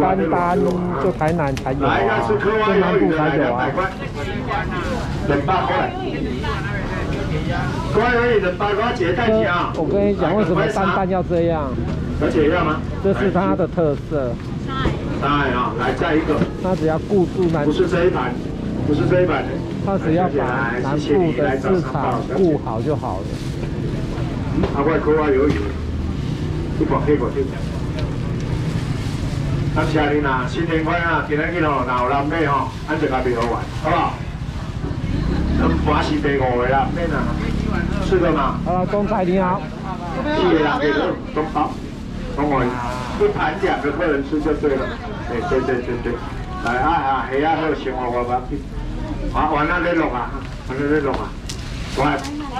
单单就台南才有啊，就南部才有啊。两百块。乖而已，两百块姐带钱啊！我跟你讲，为什么单单要这样？而且要吗？这是它的特色。当然啊，来再一个。它只要顾住南，不是这一盘，不是这一盘的。它只要把南部的市场顾好就好了。阿怪哥啊，有有，一块黑过去。感谢你呐，新年快乐！今日去哦，若有南美吼，俺就加别好玩，好不好？我是第五个啦，免啊，是的嘛。啊，公仔你好。谢谢啦，给个中包，中我一盘两个客人吃就对了。对对对对对，来啊啊，系啊，好生活我吧。啊，完了在录啊，完了在录啊。我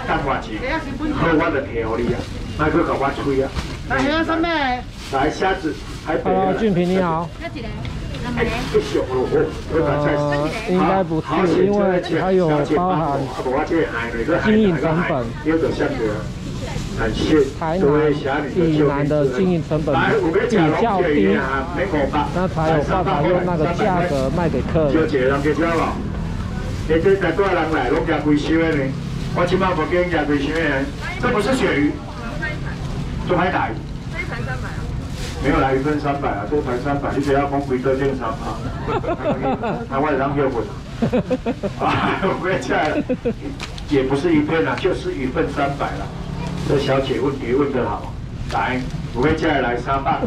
等我钱，好我就调你啊，卖去给我吹啊。来，系啊，什么？来虾子。Hello，俊平你好。呃，应该不是，因为它有包含经营成本。台南以南的经营成本比较低，那才有办法用那个价格卖给客人。我起码不给人家这不是鳕鱼，做海带。没有来一份三百啊，多盘三百，你只要封贵多件三百，他外张又不啊，不要这也不是一片啊，就是一份三百了。这小姐问题问得好，来，不会再来三百。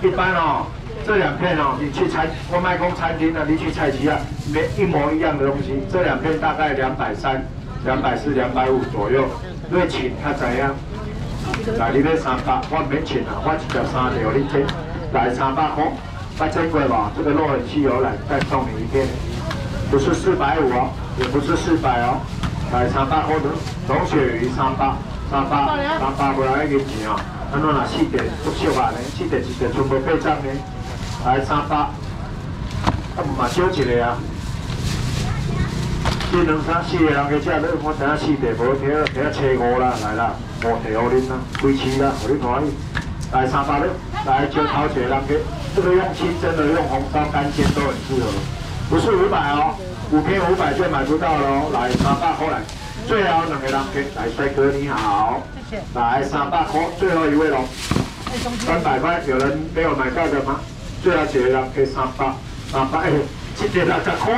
一般哦，这两片哦，你去餐，我卖空餐厅的，你去菜市啊，没一模一样的东西，这两片大概两百三、两百四、两百五左右，瑞请他怎样？来，你这三百，我免钱啊，我一条三条，你这来三百块，八千块吧？这个肉很稀有，来再送你一片，不是四百五哦，也不是四百哦，来三百块的龙鳕鱼三百，三百，三百过来一个钱哦，安怎拿四点不少啊？呢，四点一点全部配账呢，来三百，啊，嘛少一个啊。这两三四个人去吃，你我等下四地无听，听车五啦，来啦，五地五恁啦，开市啦，互你看意。来三百六，来就头一个人去，这个用清蒸的，用红烧干煎都很适合。不是五百哦，五片五百就买不到喽。来三百块来，最后两个人去，来帅哥你好，谢谢。来三百块，最后一位喽，三百块，有人没有买到的吗？最后几个人去三百，三百，七点六十块。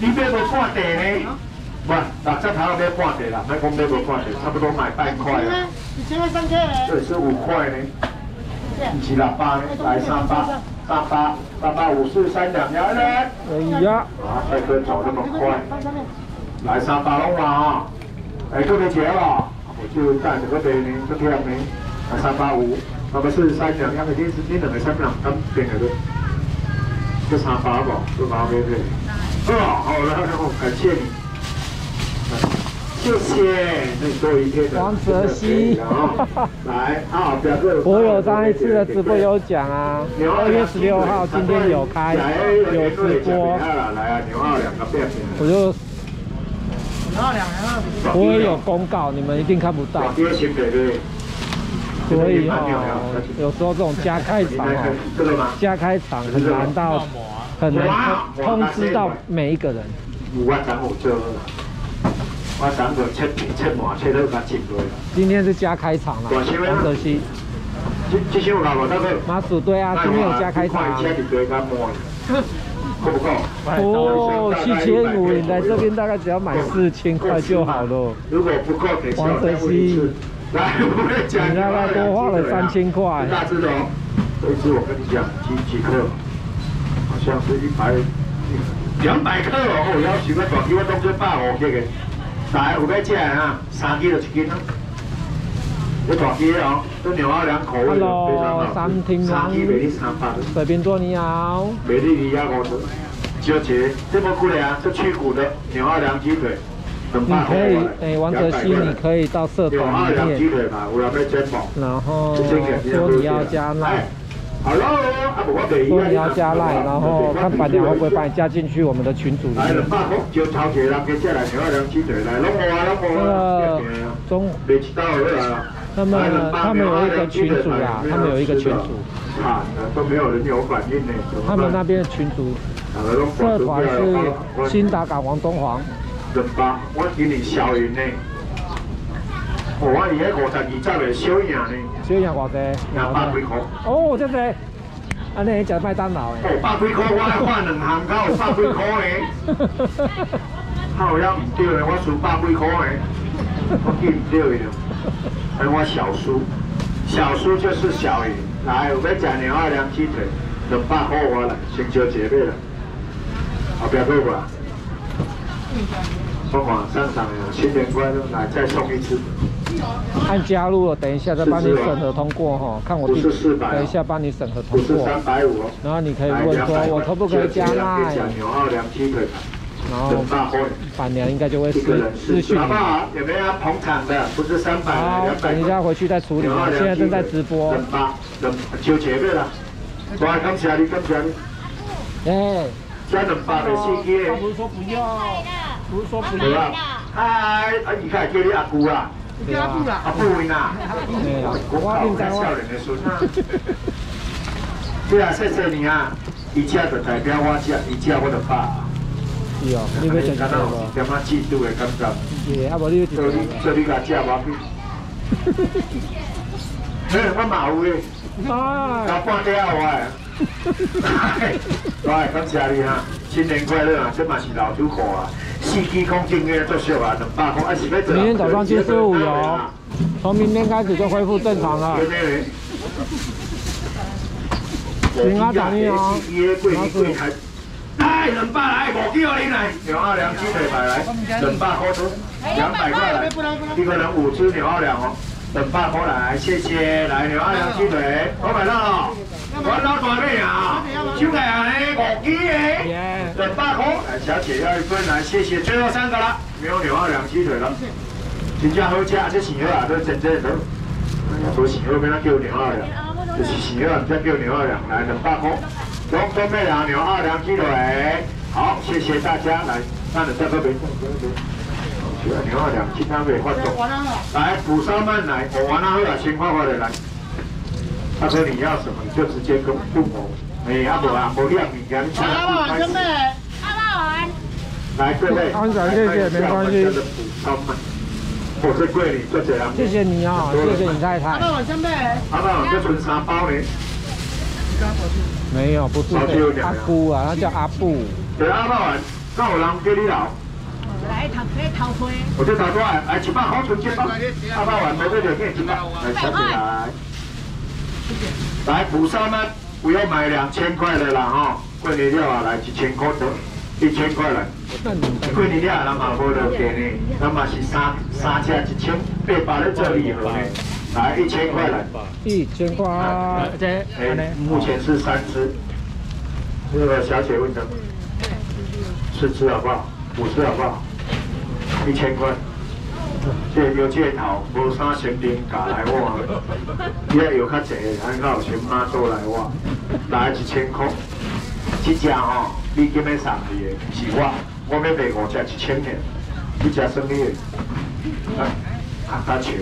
你买无半地呢？不，六十头买半地啦，买讲买无半地，差不多买半块啊。一千块三块呢？这是五块呢。一七六八呢？来三八，三八，三八五四三两幺呢？哎呀！啊，帅哥走那么快。来三八龙啊！哎，这边钱了，我就带这个杯呢，这边呢，来三八五，那么是三两幺的，这是这两个三两刚变来的，这三八吧？这八杯对。哦，好了，感谢你，谢谢，那多一天的。王泽熙，来啊，表哥，我有上一次的直播有讲啊，二月十六号今天有开有直播，来啊，牛二两个变，我就牛二两个，我有公告，你们一定看不到。所以哦，有时候这种加开场哦，加开场很难到。很难通知到每一个人。我等我个切片切满切都把切过今天是加开场了，王泽熙。这这些我马祖对啊，今天有加开场。够不够？哦，七千五，你来这边大概只要买四千块就好了。如果不够，王泽熙，来，你大概多花了三千块。大只的哦，这次我跟你讲，几几克？两百克哦，要求个大鸡我当做百五克的，大有要吃啊，三斤就一斤啊。这大鸡哦，这牛二两口味非常好，三斤卖你三的鸭骨头，就这这么贵啊？这去骨的牛二两鸡腿，你可以，哎，王泽熙，你可以到社团里面，然后说你要加奶。说你要加赖，然后看板娘会不会把你加进去我们的群组里面。这个中他们他们有一个群主啊，他们有一个群主。惨了，都没有人有反应呢。他们那边的群主，社团是新达港王东煌。人八，我今年小赢呢。我伊迄五十二集的小赢呢。小赢偌济？廿百几块。哦，这个，安尼食麦当劳诶。哦，百几块，我换两行够百几块诶。好像唔对咧，我输百几块诶。我记唔对了。哎，我小输，小输就是小赢。来，我要食牛二两鸡腿，两百块我来，先交结尾了。后边过过。凤凰上场了，新年快乐！来，再送一次。按加入了，等一下再帮你审核通过哈。看我第，等一下帮你审核通过。三百五。然后你可以问说，我可不可以加。然后板娘应该就会私私讯。有没有捧场的？不是三百，好，等一下回去再处理。现在正在直播。冷八，冷就前面了。哇，感谢你，感谢你。哎，加冷八的司机。他不是说不要，不是说不要。嗨，啊，你看叫你阿姑啊。叫阿姑啦。阿姑呐。对啊，我靠，在笑人的孙啊。对啊，谢谢你啊。一家的代表我家，一家我的爸。是哦，你要食啥无？点啊嫉妒的感觉。是，啊无你要食啥？做你家食无去。嘿，我嘛有诶。啊。搞半点啊我。来，感谢你哈，新年快乐啊！这嘛是老土货啊，四季空间的作秀啊，两百块啊是要做。明天早上接十五游，从明天开始就恢复正常了。请阿长你哦，老师。来，两百来，五叫你来，牛二两鸡腿排来，两百块多，两百块来，一个人五只牛二两哦，两百块来，谢谢，来牛二两鸡腿，我买到了，我老大妹啊，就这样嘞，五只诶，两百块，来小姐要一份来，谢谢，最后三个了，没有牛二两鸡腿了，真正好吃，这喜乐啊，这真正都，多喜乐，跟他叫牛二两，这是喜乐，再叫牛二两，来两百块。中东北两牛二两鸡腿，好，谢谢大家来，那你再喝杯。牛二两，今天被换走。来，补烧麦奶，我完了后啊，先快快的来。他说你要什么，你就直接跟父母。哎，阿伯啊，不亮米干。阿爸来，各位。安仔，谢谢，没关系。我是贵你做这样。谢谢你啊，谢谢你太太。阿爸。阿爸碗，这存三包呢。没有，不是阿姑啊，他叫阿布。对阿爸碗，那有人给你留。来一趟，来头推。我这头推，来一百好存钱包。阿爸碗，没得就给一百，来小姐来。来补上呢，不要买两千块的啦哈，过年了啊，来一千块得，一千块来。过年了，咱嘛无得给呢，咱嘛是三三千一千八百的这礼盒呢。来一千块来，一千块，这哎，目前是三只。这个小姐问的，四只好不好？五只好不好？一千块。这有这头，无啥成本，加来我。你要有较济，按到先妈做来我，来一千块。一只吼，你今日送你的，是我，我要卖五只一千片，一只生意。啊，大球。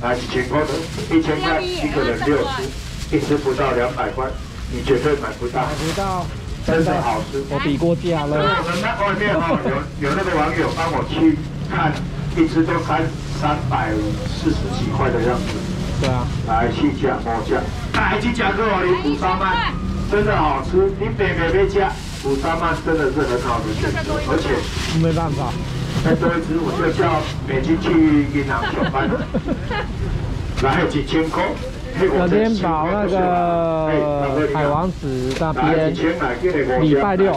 来一千块的，一千块一个人六只，一只不到两百块，你绝对买不到。买不到，真的好吃。我比过价了。我们那外面哈有有那个网友帮我去看，一只都三三百四十几块的样子。对啊。来去价摸价，来去价格哦，你补沙曼真的好吃，你别别别加，补沙曼真的是很好的选择，而且没办法。再多一只，我就叫美金去银行上班。来几千块。昨天宝那个海王子那边，礼拜六，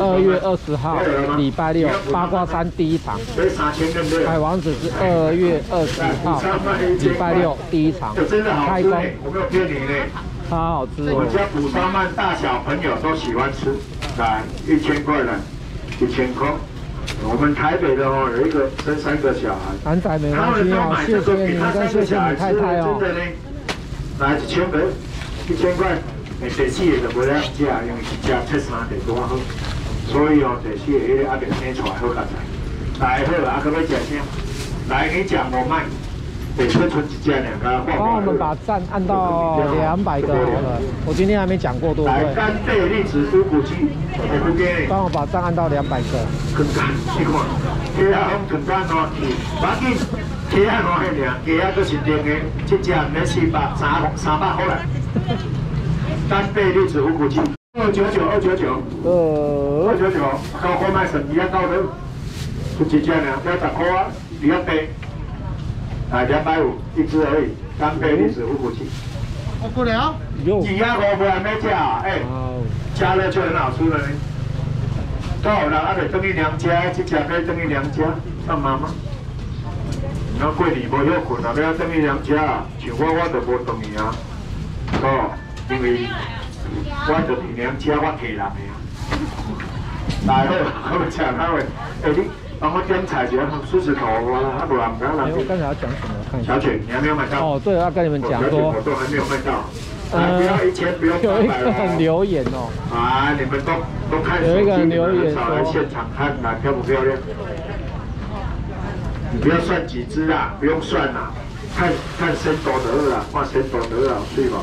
二月二十号，礼拜六八卦山第一场。海王子是二月二十号，礼拜六第一场开工。超好吃。我家古沙曼大小朋友都喜欢吃，来一千块的，一千块。我们台北的哦，有一个生三个小孩，他们都买这个给他三个小孩吃，真的呢。来一千块，一千块，第四个就不了食，因为是吃七三地多好，所以哦，第四个迄个阿伯生出来好较在。来好，阿哥要食啥？来，你讲我卖。帮我们把赞按到两百个好了，我今天还没讲过，对不对？干帮我把赞按到两百个。很干，你看，鸡啊很干哦，赶紧，鸡啊我迄尔，鸡啊都是甜的，这只免四百三三百块来。干贝栗子乌骨鸡，二九九二九九，呃，二九九，高货卖生意啊高的，就这只呢，要十块啊。啊，两百五一只而已，干贝栗子乌骨鸡。我不了。鸡鸭我不还没加，哎，加了就很好吃了。到了，阿得等于娘家，这只可以等于娘家，上妈妈。那过年无休困啊，要等于娘家，像我我就无等于啊。哦，因为我就是娘家，我客人的啊。来好，我们吃他位，哎你。帮我点菜，就梳子头啊，不然不要浪费。我刚才要讲什么？看一下。小雪，你还没有买到？哦，对，要跟你们讲说。我都还没有卖到。呃，不要一千，不要有一个留言哦。啊，你们都都看有一个留言说。来现场看哪漂不漂亮？你不要算几只啊，不用算啦，看看身多得啊，看身多得啊，对吧？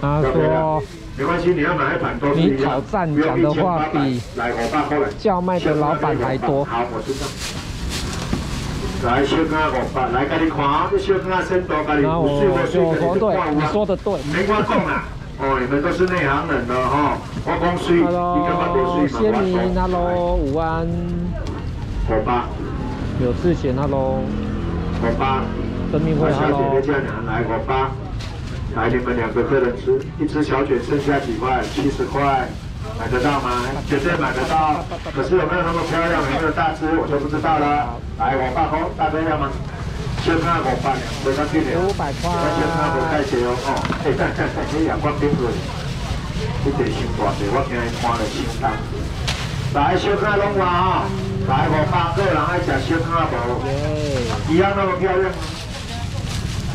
他说。没关系，你要买一盘都是你挑战讲的话比叫卖的老板还多。好，我知道。来，小哥五百，来给你看，这小多，给你五岁五岁的对，你说的对。没我讲啦，哦，你们都是内行人的哈。我讲水，你干嘛多水嘛？先明，Hello，午安。五百。有志贤，Hello。五百。生命会五百。来，你们两个客人吃一只小卷，剩下几块？七十块，买得到吗？绝对买得到。可是有没有那么漂亮？有没有大只？我就不知道了。来，我爸空，大家要吗？先看我爸两，回他去两。五百块。先看我带钱哦。哦，哎，带带带，你两块冰棍，你得心大些，我今日看了心痛。来，小看龙华啊！来，我爸个人爱吃小看无？一样那么漂亮。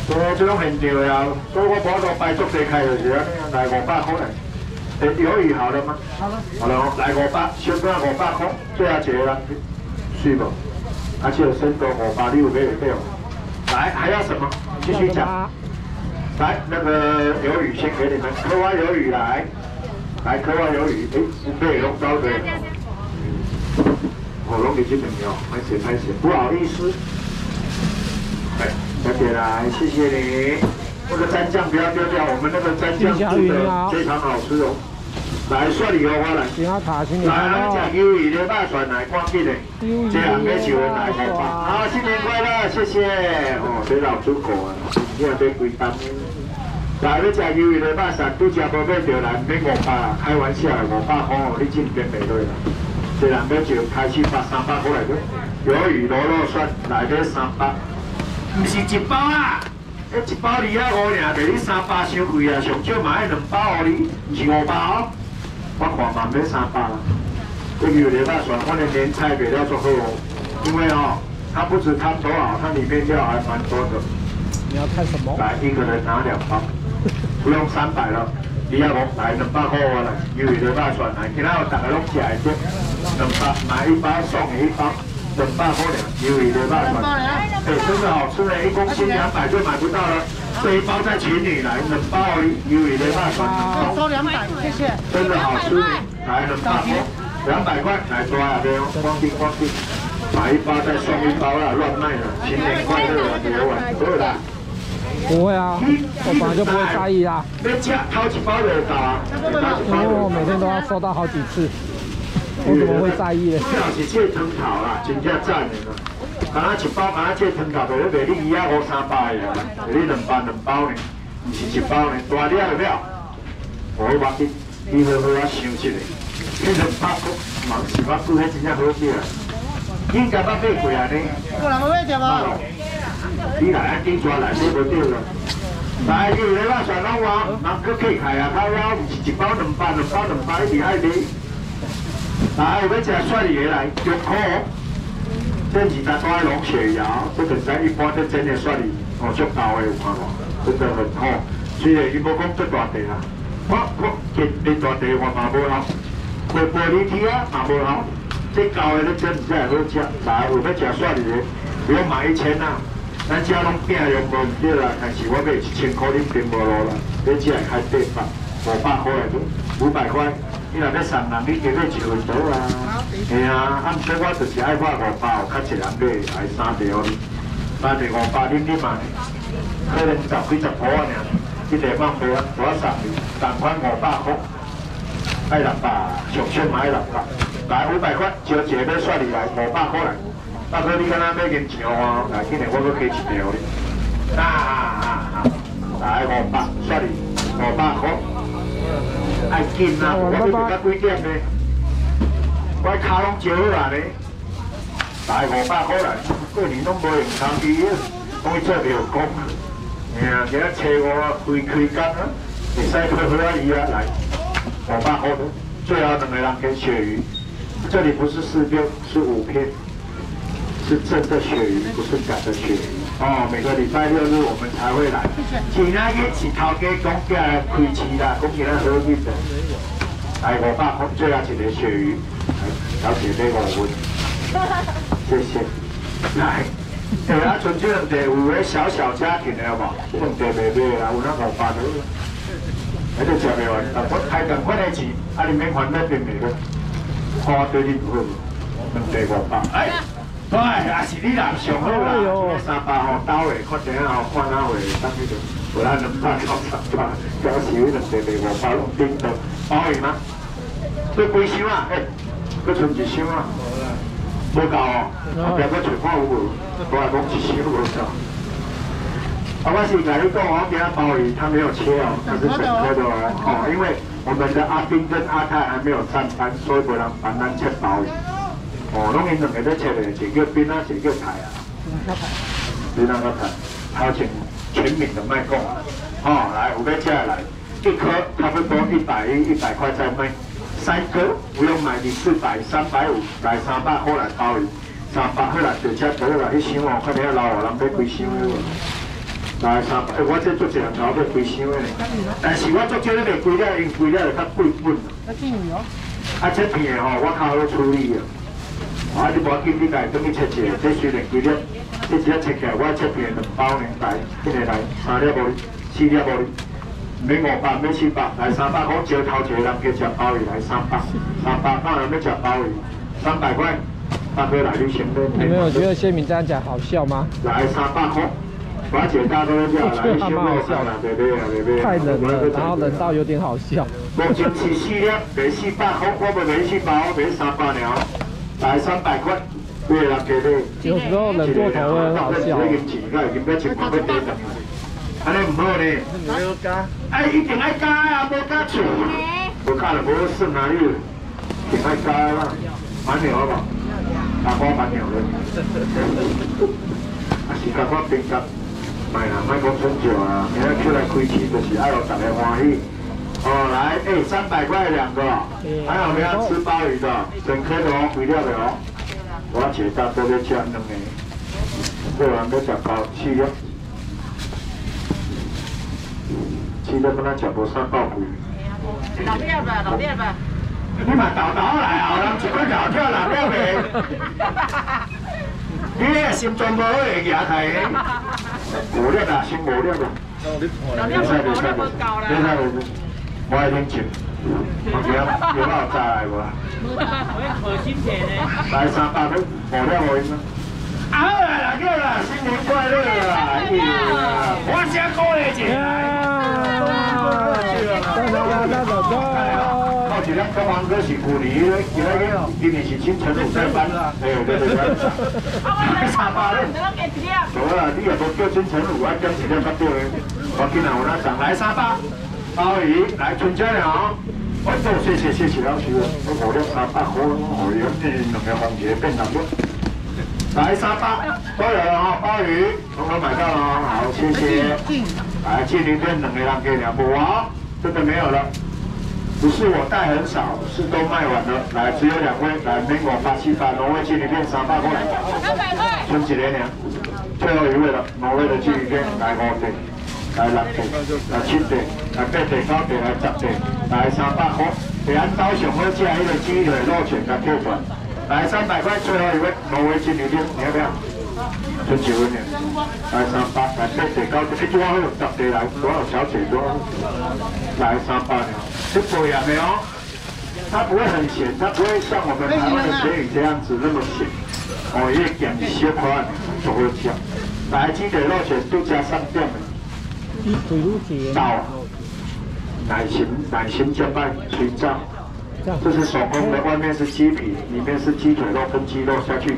哦，这种很掉呀，所以我把个摆足地开就是来五百块嘞。诶，鱿鱼好了吗？好了。好了，来五百，先讲五百块，最后一个啦，是不？而且有深度五百六没有对哦。来，还要什么？继续讲。来，那个鱿鱼先给你们，科蛙鱿鱼来，来科蛙鱿鱼，诶，五倍龙刀的。我龙已经没有，拍写拍写，不好意思。哎。小姐来，谢谢你。那个蘸酱不要丢掉，我们那个蘸酱做的非常好吃哦。来，蒜里油花来。来，来讲鱿鱼的大蒜来，光记的。这两个酒人来好吧？好，新年快乐，谢谢。哦，这老出口啊，你看这贵单。来，要吃鱿鱼的大蒜，都吃不买就来免五百啦，开玩笑，五百块哦，你真变美对啦。这两个酒开始发三百过来的，鱿鱼螺肉蒜来这三百。唔是一包啊，一包二啊五尔，给你三包伤贵啊，上少嘛要两包你，唔是五包。我看嘛要三包啦。这鱼莲大蒜，我的年菜给料做好哦，因为哦，它不止汤多好，它里面料还蛮多的。你要看什么？来，一个人拿两包，不用三百了。你要我来两包给我来，有莲大蒜来，今仔有大家拢吃的，两包买一包送你一包。两百块两，鱿鱼的大蒜，哎，真的好吃的，一公斤两百就买不到了。这一包在群里来，冷包鱿鱼的大蒜，收两百，谢谢。真的好吃，来两百块，两百块来抓啊，对哦，光听光听，买一包再送一包啦，乱卖了，新年快乐啊，别玩，不会的。不会啊，我本来就不会在意啦。别加好几包的打，因为我每天都要收到好几次。我怎么会在意呢？这是这汤头啦，真正赞的啦。刚刚一包，刚刚这汤头就要卖你二啊五三百的啦，你两包两包呢，不是一包呢，大料的料。我我去，你好好啊想一下，这两百块，嘛是我煮的真正好吃啊。应该把买贵啊呢？过来买点吧。你来啊紧抓来，你不对了。来，有人话选老王，那个可以开啊，他要不是一包两包，两包两包，你爱的。来，要吃蒜叶来，中苦。这二十块龙血芽，这个在一般都真的蒜叶，哦，足高的有看无？真的很好。虽然伊无讲做大地啦，我我建你大地我嘛无好，卖玻璃体啊嘛无好。这高的咧真正好吃。来，有要吃蒜叶，不用买一千呐，咱家拢拼用无唔对啦，但是我卖一千块恁并无路啦，你只系开八百，五百块来做，五百块，你若要送人，你加个一份到啊。嘿啊，啊，所以我就是爱发五百，较一人买爱三条，三条五百，你你嘛，可能十几十块尔，一地方买啊，我送你，同款五百块，爱六百，上千买六百，来五百块，招一个要刷你来五百块来。大哥，你敢若要银钱哦？来，今日我搁加一条哩。啊啊啊啊！来五百，刷你五百块。爱紧啊！我要做到几点呢？我卡拢招好啦呢。来五百块来，过年拢无用参机，讲伊做袂有讲。哎呀，今日找我开开工啊，会使开好啊伊啊来。五百块，最后两个人给鳕鱼。这里不是四片，是五片。是真的鳕鱼，不是假的鳕鱼。哦，每个礼拜六日我们才会来。今仔日是头家讲起来开市啦，讲起来好运的。来五百块，最后一个鳕鱼，小姐俾我问。谢谢。来，哎啊，纯粹两地有个小小家庭的好无？两地卖卖啦，有那五百多。那就吃袂完，啊，我开两款的钱，啊，你免还那边卖个，花对你好，两地五百。哎。对，也是你人上好啦，三百号到位，看电影后看哪位，等于就有咱两百到三百，表示迄两地地五百拢顶到，包圆吗？这几箱啊？哎，搁剩一箱啊？无够哦，后壁搁找看有无？我来讲一箱无够。啊，我是甲你讲，我今仔鲍鱼他没有切哦，它是整颗的哦，哦因为我们的阿斌跟阿泰还没有上班，所以不能帮咱切鲍鱼。哦，拢因两个在切的，一个冰啊，一个台啊。冰那个台，掏钱全民的卖讲啊。哦，来，有要切来，一颗差不多一百一、一百块在卖。三颗不用买，你四百、三百五，来三百后来包鱼。三百块来就车得啦，一箱哦，看你要捞我，人买几箱的来三百，我这做一人头要几箱的。但是我做这个贵了，因贵了就较贵本啦。啊，这片哦，我靠要处理啊。啊！你无要紧，你家等去切切，这虽然几粒，这只切起来，我切片两包两袋，今日来三粒无哩，四粒无哩，免五百，免七百，来三百块，招头一个人去吃鲍鱼，来三百，三百，那人要吃鲍鱼，三百块，大哥来你先买。你们有觉得谢敏这样讲好笑吗？来三百块，把姐大哥叫来，你先买笑啦，对对？对对？太冷了，然后冷到有点好笑。目前是四粒，卖四百块，我不卖四百，我卖三百了。来三百块，对啦，给你。有时候冷过头会很好笑。安尼唔好呢。哎，一定爱加啊，无加错。无加就无算哪里，一定爱加啦。蛮牛好不？大瓜蛮牛的。啊，是甲我平价，卖啦，卖讲春酒啊，明仔出来开市就是爱让大家欢喜。哦，来，哎，三百块两个，还有没有吃鲍鱼的？整颗的哦，肥料的哦。我姐大都在吃两个，个人要吃鲍七个，七个跟他吃无三鲍鱼。老料吧，老料吧。你嘛豆豆来哦，人一块老跳老料呗。你个心中无好会牙太的。无料啦，先无料啦。老料是无料无够啦。我爱听唱，有有冇再来无？来三百块，无了无音啊！好啦，叫啦，新年快乐啦！我先过来一下。来来来，走走。好，今天东方哥是古里，今天今年是清晨五点半啦。对对对。三百嘞。好啦，你又无叫清晨五，我叫一点八多嘞。我今日有那上来三百。鲍鱼来春节了，我多谢谢谢谢老师，我五六三百块，我用这两个番茄变两个，来三百，都有了哈，鲍鱼统统买到了，好谢谢，来今天变两个人给两不啊，真的没有了，不是我带很少，是都卖完了，来只有两位，来民国八七八挪威金鱼片三百块，三百块，春节连连，最后一位了，挪威的麒麟片来五对。来六地，来七地，来八地、九地、来十地，来三百块。是按早上好吃迄个鸡腿肉全甲扣出来。三百块，最后一位挪威金鱼片，你要不要？春节温年，来三百，来八十九，一桌好，十地来，多少小姐多，来三百了，是不一样的哦。它不会很咸，它不会像我们台湾的咸鱼这样子那么咸。哦，一点小块就会吃。来鸡腿肉卷都加上点的。到，奶型奶心加拜吹炸，这是手工的，外面是鸡皮，里面是鸡腿肉跟鸡肉下去。